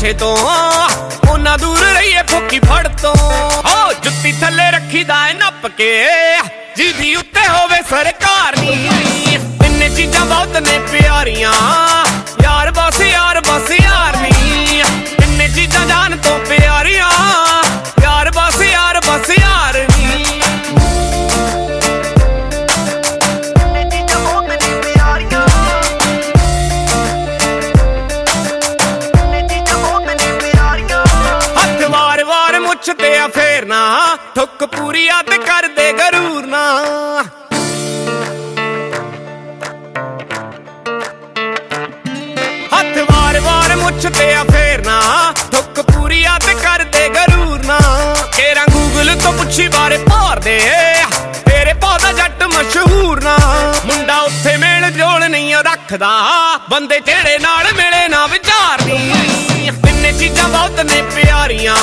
ਧੋਖੇ ਤੋਂ। ਉਹਨਾਂ ਦੂਰ ਰਹੀਏ ਫੁੱਕੀ ਫੜ ਤੋਂ। ਓ, ਜੁੱਤੀ ਥੱਲੇ ਰੱਖੀਦਾ ਏ ਨੱਪ ਕੇ। ਜਿਹਦੀ ਉੱਤੇ ਹੋਵੇ ਸਰਕਾਰ ਨਹੀਂ ਇੰਨੇ ਚੀਜ਼ਾਂ ਬਹੁਤ ਨੇ ਪਿਆਰੀਆਂ। ਵਾਰ ਮੁੱਛ ਤੇ ਆ ਫੇਰਨਾ ਠੁੱਕ ਪੂਰੀ ਆ ਤੇ ਕਰਦੇ ਗਰੂਰ ਨਾ। ਹੱਥ ਵਾਰ ਵਾਰ ਮੁੱਛ ਤੇ ਆ ਫੇਰਨਾ ਠੁੱਕ ਪੂਰੀ ਆ ਕਰਦੇ ਗਰੂਰ ਨਾ। ਕੇਰਾ ਗੂਗਲ ਤੋਂ ਪੁੱਛੀ ਬਾਰੇ ਭਾਰਦੇ ਤੇਰੇ ਪੌਦਾ ਜੱਟ ਮਸ਼ਹੂਰ ਨਾ। ਮੁੰਡਾ ਉੱਥੇ ਮੇਲ ਜੋਲ ਨਹੀਂ ਰੱਖਦਾ, ਬੰਦੇ ਜਿਹੜੇ ਨਾਲ ਮਿਲੇ ਨਾ ਵਿਚਾਰਦੀ ਤਿੰਨੇ ਚੀਜ਼ਾਂ ਬਹੁਤ ਨੇ ਪਿਆਰੀਆਂ